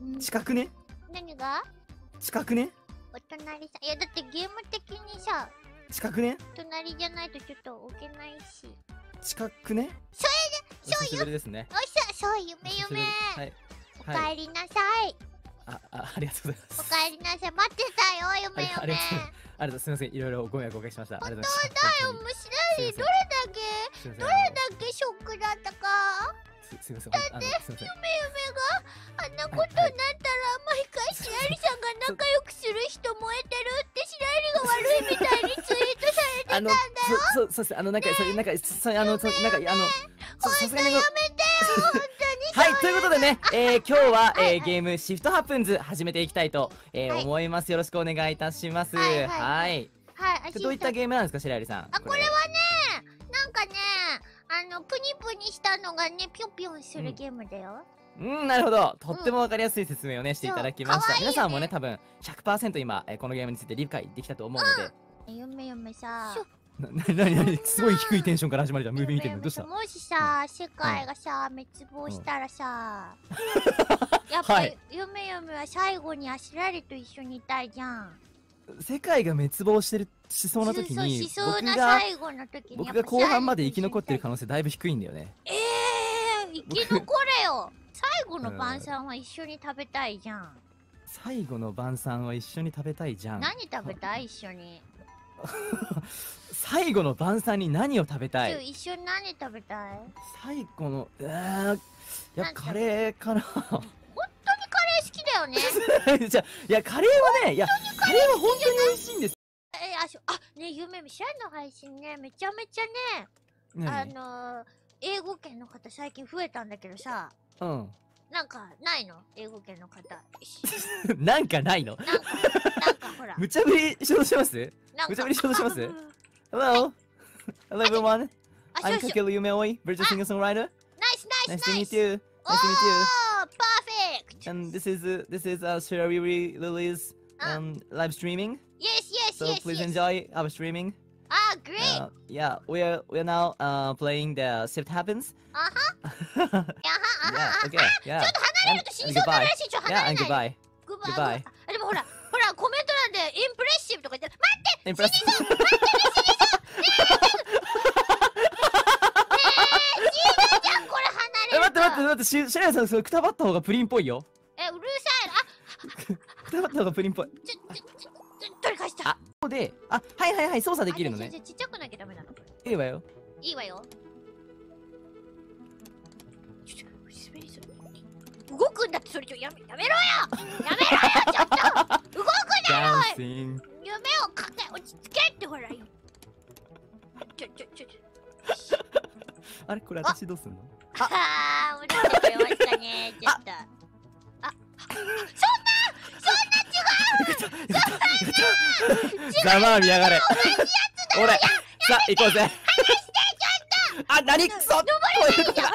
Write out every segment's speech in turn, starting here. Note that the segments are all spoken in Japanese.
うん。近くね？何が？近くね？お隣さん。いやだってゲーム的にさ近くね？隣じゃないとちょっと置けないし。近くね？それお久しぶりですね。おいしょ。そう夢お久しぶり。夢はい。おはい。帰りなさい。ああありがとうございます。お帰りなさい。待ってたよ夢夢。がとうありがとうす。みませんいろいろご迷惑おかけしました。ありがとうございまだよむしろどれだけ？どれだけショックだったか？すすみません。あのすみません。夢夢があんなことになったら毎回白百合さんが仲良くする人燃えてるって白百合が悪いみたいにツイートされてたんだよそそうそうですあのなんかそれなんかそそあのそなんかあのそさすやめてよ本当にはい、ということでね、えー、今日は、えー、ゲームシフトハプンズ始めていきたいと、えーはい思います。よろしくお願いいたします。ははいい。はいはいでどういったゲームなんですか、白百合さん？あこれはねなんかねあのプニプニしたのがねぴょんぴょんするゲームだよ、うん、なるほど。とってもわかりやすい説明をね、していただきました。いよね皆さんもね、多分100%今、えーこのゲームについて理解できたと思うので。夢夢さな、な、なになに、すごい低いテンションから始まるじゃん、ムービー見てる？の、どうした？もしさ、世界がさ、滅亡したらさ、やっぱりはい。夢夢は最後にアシラリと一緒にいたいじゃん。世界が滅亡してる、しそうな時そうにし、そうな最後の時に僕が後半まで生き残ってる可能能性だいぶ低いんだよね。えー、生き残れよ。最後の晩餐は一緒に食べたいじゃん。最後の晩餐は一緒に食べたいじゃん。何食べたい？一緒に。最後の晩餐に何を食べたい？一緒に何食べたい？最後のえー、いやカレーかな。本当にカレー好きだよね。じゃあいやカレーはねいやカレーは本当に美味しいんです。えあしょあね夢見シャイの配信ね。めちゃめちゃね、あねのー、英語圏の方最近増えたんだけどさ。うんなんかないの英語圏の方しなんかないのなんかなんかほら無茶ぶりしようとしますなん無茶ぶりしようとしますうん Hello Hello everyone あ I'm そうそう Kakeru Yumeoi Virtual Singer Songwriter ナイスナ Nice イス to ナイ meet ス you Nice to meet おーパーフェク you ト And this is uh, this is uh, Sherry Lily's um, live streaming Yes yes So yes please yes enjoy our streaming あ great Uh, yeah, we're we're now uh playing the Shift Happens. あは yeah, やはあは okay, yeah. ちょっと離れると死にそうになるらしいちょっと Yeah, 離れない goodbye. グッバイ goodbye あでもほら ほらコメント欄でインプレッシブとか言って待.ってじゃんこれえ、離れると 待って待って待って、し、シェラさん、それくたばった方がプリンっぽいよ。えうるさいあくたばった方がプリンっぽい。ちょちょちょ取り返したあここで、あ、はいはいはい、操作できるのねちっちゃくなきゃダメなのいいわよ。いいわよ動くんだってそれちょやめやめろよやめろよちょっと。動くなよ.夢をかけ落ち着けってほらよちょちょちょちょあれこれ私どうすんのああー落ちてくれましたねちょっと。あざまあ見やがれ。俺、さあ、行こうぜ。あ、なにくそこういうことじゃ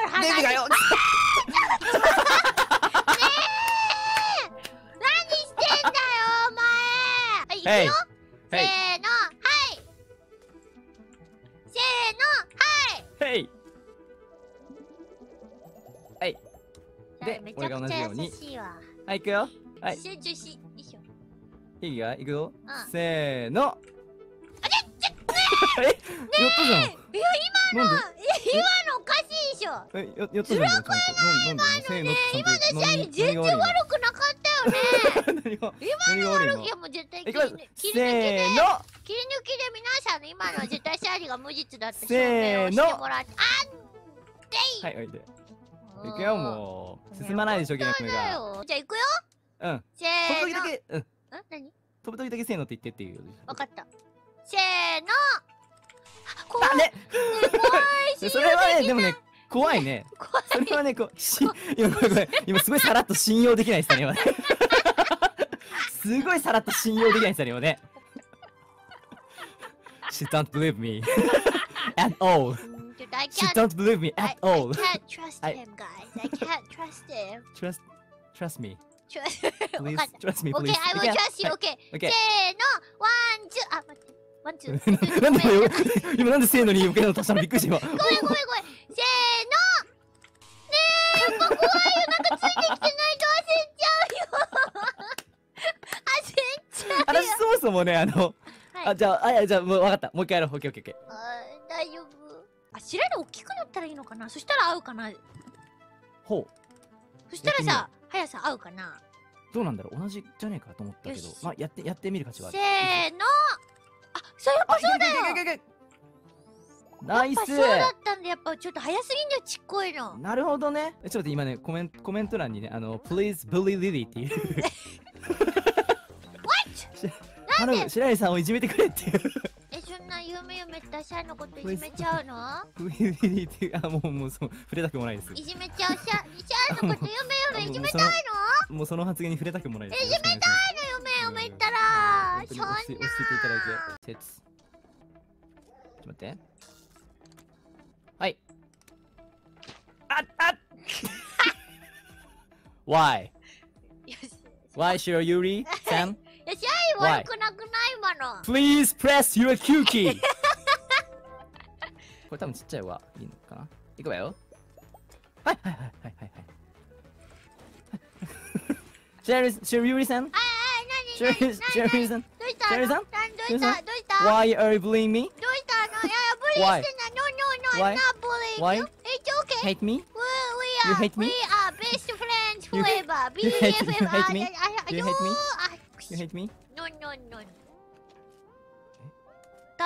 はいせはい。ーのはいせーのはい。はい。でめちゃくちゃ俺が同じように優しいわはい、行くよ。はい集中しよいしょいいか行くよ。うんせーの。え、やったじゃん。いや今の今のおかしいでしょでえ、ややったじゃん。ちゃんと。なんなんでせーのってちゃんと。今のシャイ全然悪くなかったよね何が？今の悪いの？悪いやもういきますせでーの切り抜きで皆さんの今のは絶対シャイリが無実だって証せーの明をしてもらってあんでいはい、おいで。行くよ、もう。進まないでしょ、ゲームだが。よじゃあ行くようん。せ飛ぶ時ーのだけ、うん。ん？何？飛ぶ時だけせーのって言ってっていう。わかったせーのあ怖いあ、ね怖いそれはね、でもね、怖いね。怖いそれはね、こう、し、今ごめんごめん。今すごいさらっと信用できないですね、今ね。すごいさらっと信用できないですね、今ね。She don't believe me at all. うんちょっと I She can't don't believe me I, at all. I can't trust I- him guys I can't trust him Trust, trust me. Trust Please, わかった trust me, Okay, please. I will Okay, trust you. はい Okay. せ Okay. ーの、ワン、ツー、あ、待って。ワン、ツー。なんでごめんよ、今なんでせーのに余計なの足したのびっくりした今。ごめん、ごめん、そもねあの、はい。あじゃああいやじゃあもう分かった。もう一回やろう。オッケーオッケーオッケあー大丈夫。あ白色大きくなったらいいのかな？そしたら合うかな？ーほそしたらさ速さ合うかな？うどうなんだろう？同じじゃねえかと思ったけど。まあやってやってみる価値はあせるーの。あそうやっぱそうだよ。ナイス。やっぱそうだったんでやっぱちょっと早すぎんだよちっこいの。なるほどね。えちょっと今ねコメントコメント欄にねあの Please bully Lily っていう。し 頼む。白石さんをいじめてくれっていう。えそんな夢夢ったシャイのこといじめちゃうの？あもうもうそう触れたくもないです。いじめちゃうシャシャイの？こと夢夢いじめたいの？もうその発言に触れたくもないです。いじめたいの夢夢ったら。そんな。に落ち着い落ち着いていただいて説。ちょっと待ってはい。あっあっ。Why? Why should Yuri? さんいやシャイ悪くなくない Please press your Q key. 이거 봐요. Sherry, Sherry-san. Sherry-san. Sherry-san. Why are you bullying me? Why? Why? Why? It's okay. Hate me? You hate me? We are best friends forever. you hate me? You hate me? You hate me?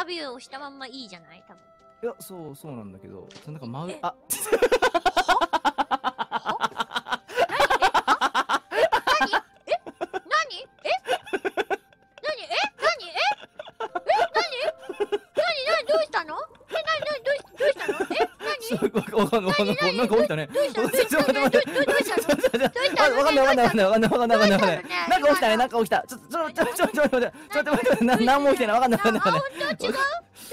W を押したまんまいいじゃない？多分。いや、そう、そうなんだけど、なんか真上え、あ、何？え？何？え？何？え？何？え？え何？何？どうしたの？え？何？何どうどうしたの？え？何？わかんない、なんか起きたね。ちょっと待って、待って、かんない、わかんない、わかんない、わかんない、わかんない、わかんない、なんか起きたね、なんか起きた。ちょっと、ちょちょっと、ちょっと、ちょっと待って、待って、な、なんも起きてない、わかんない、わかんない、わかんない。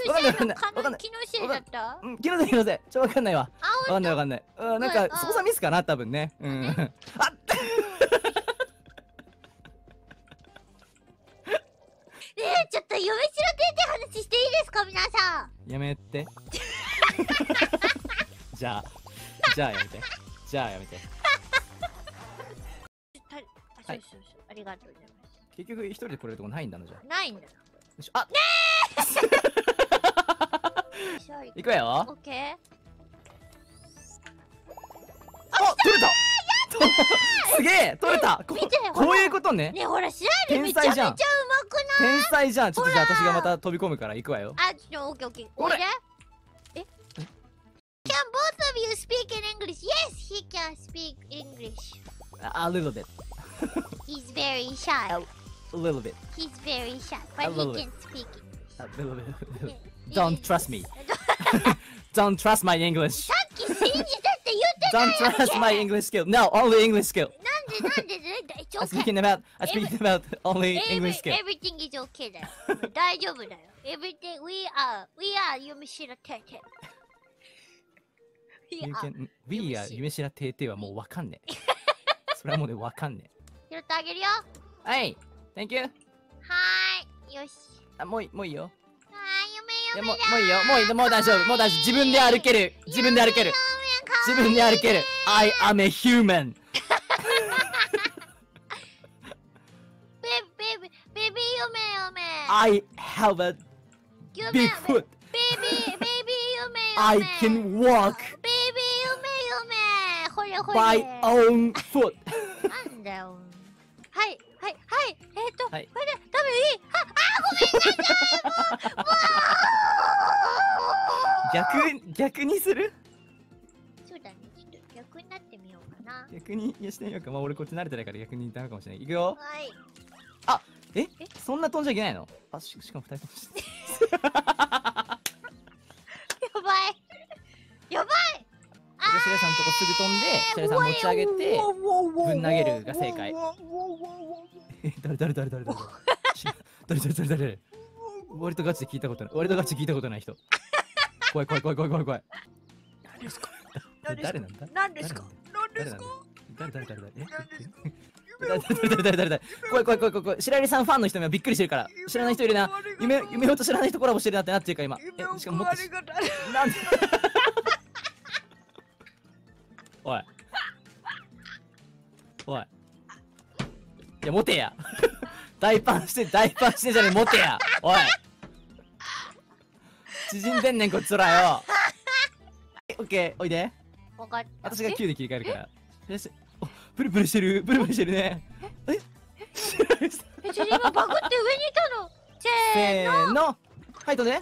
わかんないわかんないかわかんない気のせいだったうん、気のせい、気のせい、ちょ、わかんないわ。あ、わかんない、わかんない。うん、なんか、あ操作ミスかな、多分ね。うん。あ、ねえ、ちょっと嫁しろてって話していいですか皆さんやめて。じゃあ、じゃあやめて。じゃあやめて。りがとうございます。結局、一人で来れるとこないんだな、じゃあ。ないんだなよしあ、行くわよ。オ。ッケー。あ、取れた！すげえ！取れた！ここういうことね。ねえほら白いめちゃめちゃうまくない？天才じゃん。ちょっとじゃあ私がまた飛び込むから行くわよ。あ、ちょっとオッケーオッケー。これ！え？Can both of you speak in English? Yes, he can speak English. A little bit He's very shy. A little bit He's very shy, A but he little can speak English. A little bit Yeah. Don't trust me Don't trust my English さっき信じてって言ってた Don't よ trust my English skill No, only English skill なんでなんでね It's I'm okay. speaking about I'm speaking about only Every, English skill everything is okay だよ。大丈夫だよ。Everything, we are, we are 夢しろてて。We You are. can We 夢 are し夢しらてーてーはもうわかんねえそれはもうねわかんね拾 ってあげるよ。はい。Thank you. ーい。よし。あもうもういいよ。はーい、い夢夢やもういいよ。もういいもう大丈夫。もう大丈夫。自分で歩ける。自分で歩ける。自分で歩ける。I am a human ベベビベビ夢夢 I have a 夢 big foot ベビベビ夢 I 夢 can walk ベビ夢夢ほれほれ。By own foot なんだよはい。これで多分いい逆逆にする？そうだね。ちょっと逆になってみようかな。逆にいやしてみようかまあ俺こっち慣れてないから逆にダメかもしれない。いくよ。はい。え？え？そんな飛んじゃいけないの？あししかも二人とも シェレさんのとこすぐ飛んでシェレさん持ち上げてぶん投げるが正解。え誰誰誰誰誰し誰誰誰誰割とガチで聞いたことない割とガチで聞いたことない人怖い怖い怖い怖い怖い怖い何ですか誰なんだ何ですか誰なんだ誰誰誰誰え誰誰誰誰怖い怖い怖い怖い白百合さんファンの人もびっくりしてるから知らない人いるな夢夢をと知らない人コラボしてるなってなってるから今えしかももっとしなんでおい。おい。いや、持てや。大パンして、大パンしてじゃねえ、持てや。おい。縮んでんねん、こっちらよ。オッケー、おいで。分かった。私が9で切り替えるから。よし。プルプルしてる、プルプルしてるね。え？え？え、主人はバグって上にいたの？せーの。せーの。はい、飛んで。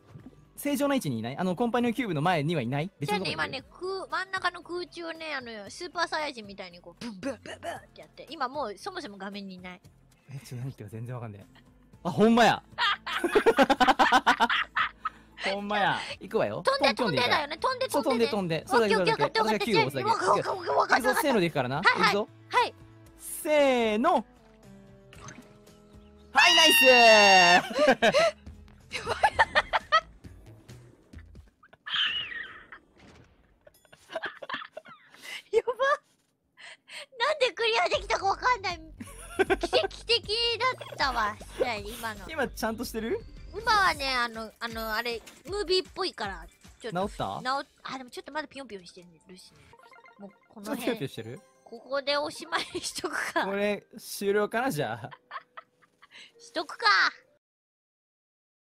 正常な位置にいない？あのコンパニオンキューブの前にはいない？別じゃあね今ね空真ん中の空中をねあのスーパーサイヤ人みたいにこうブンブンブンブンってやって今もうそもそも画面にいない。えちょ何言ってるか全然わかんねえ。あほんまや。ほんまや。行くわよ。飛んで飛んでだよね。飛んで飛んで。飛んでね飛んで。そうだけオッケーオッケーオッケー私が9を押すだけ。わかったわかったせーのでいくからなはいはいいくぞはいせーのはいナイスんない奇跡的だったわ 今の。今ちゃんとしてる？今はねあのあのあれムービーっぽいからちょっと。治った？なおあでもちょっとまだピヨンピヨンしてるしね。もうこの辺。してる？ここでおしまいにしとくか。これ終了かなじゃあ。しとくか